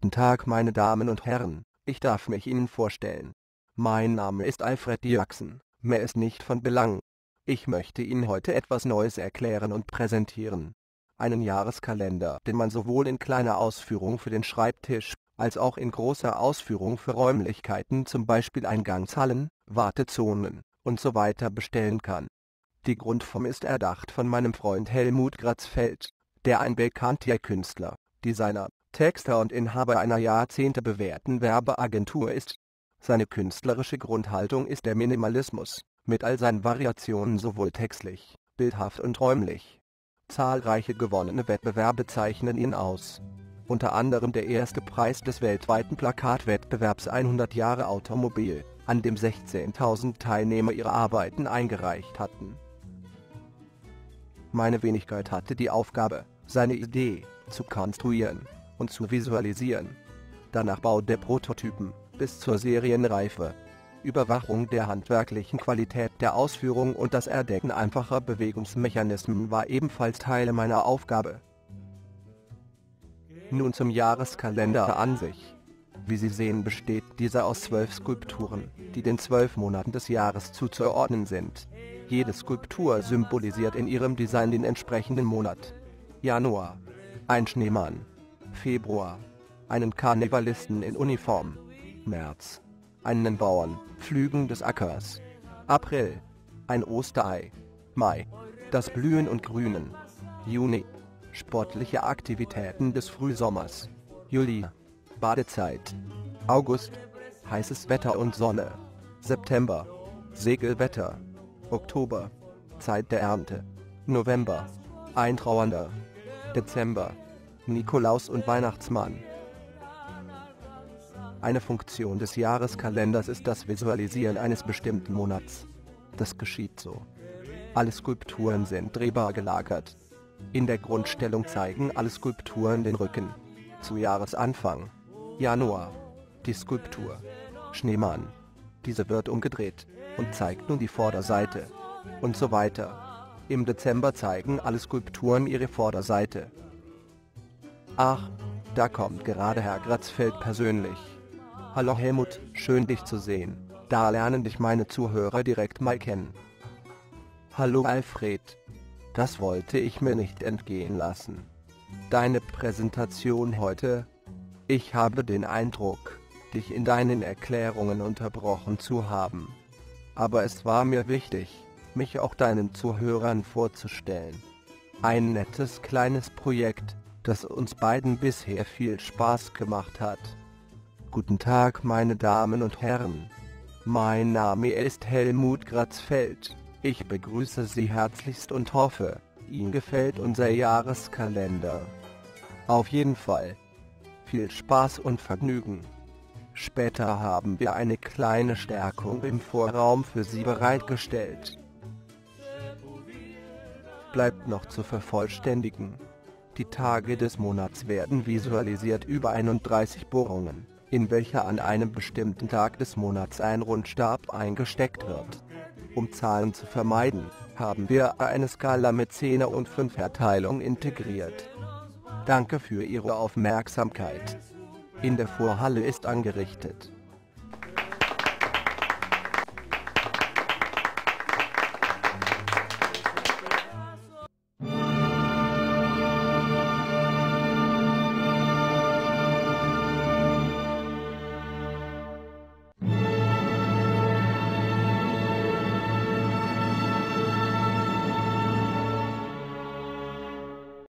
Tag meine Damen und Herren, ich darf mich Ihnen vorstellen. Mein Name ist Alfred Jackson, mehr ist nicht von Belang. Ich möchte Ihnen heute etwas Neues erklären und präsentieren. Einen Jahreskalender, den man sowohl in kleiner Ausführung für den Schreibtisch, als auch in großer Ausführung für Räumlichkeiten zum Beispiel Eingangshallen, Wartezonen und so weiter bestellen kann. Die Grundform ist erdacht von meinem Freund Helmut Gratzfeld, der ein bekannter Künstler, Designer, Texter und Inhaber einer jahrzehntebewährten Werbeagentur ist. Seine künstlerische Grundhaltung ist der Minimalismus, mit all seinen Variationen sowohl textlich, bildhaft und räumlich. Zahlreiche gewonnene Wettbewerbe zeichnen ihn aus. Unter anderem der erste Preis des weltweiten Plakatwettbewerbs 100 Jahre Automobil, an dem 16.000 Teilnehmer ihre Arbeiten eingereicht hatten. Meine Wenigkeit hatte die Aufgabe, seine Idee zu konstruieren und zu visualisieren. Danach Bau der Prototypen bis zur Serienreife. Überwachung der handwerklichen Qualität der Ausführung und das Erdecken einfacher Bewegungsmechanismen war ebenfalls Teil meiner Aufgabe. Nun zum Jahreskalender an sich. Wie Sie sehen besteht dieser aus zwölf Skulpturen, die den zwölf Monaten des Jahres zuzuordnen sind. Jede Skulptur symbolisiert in ihrem Design den entsprechenden Monat. Januar. Ein Schneemann. Februar. Einen Karnevalisten in Uniform. März. Einen Bauern, Pflügen des Ackers. April. Ein Osterei. Mai. Das Blühen und Grünen. Juni. Sportliche Aktivitäten des Frühsommers. Juli. Badezeit. August. Heißes Wetter und Sonne. September. Segelwetter. Oktober. Zeit der Ernte. November. Eintrauernder. Dezember. Nikolaus und Weihnachtsmann. Eine Funktion des Jahreskalenders ist das Visualisieren eines bestimmten Monats. Das geschieht so. Alle Skulpturen sind drehbar gelagert. In der Grundstellung zeigen alle Skulpturen den Rücken. Zu Jahresanfang. Januar. Die Skulptur. Schneemann. Diese wird umgedreht und zeigt nun die Vorderseite. Und so weiter. Im Dezember zeigen alle Skulpturen ihre Vorderseite. Ach, da kommt gerade Herr Gratzfeld persönlich. Hallo Helmut, schön dich zu sehen. Da lernen dich meine Zuhörer direkt mal kennen. Hallo Alfred. Das wollte ich mir nicht entgehen lassen. Deine Präsentation heute? Ich habe den Eindruck, dich in deinen Erklärungen unterbrochen zu haben. Aber es war mir wichtig, mich auch deinen Zuhörern vorzustellen. Ein nettes kleines Projekt, das uns beiden bisher viel Spaß gemacht hat. Guten Tag meine Damen und Herren. Mein Name ist Helmut Gratzfeld. Ich begrüße Sie herzlichst und hoffe, Ihnen gefällt unser Jahreskalender. Auf jeden Fall. Viel Spaß und Vergnügen. Später haben wir eine kleine Stärkung im Vorraum für Sie bereitgestellt. Bleibt noch zu vervollständigen. Die Tage des Monats werden visualisiert über 31 Bohrungen, in welcher an einem bestimmten Tag des Monats ein Rundstab eingesteckt wird. Um Zahlen zu vermeiden, haben wir eine Skala mit 10er und 5 Verteilung integriert. Danke für Ihre Aufmerksamkeit. In der Vorhalle ist angerichtet.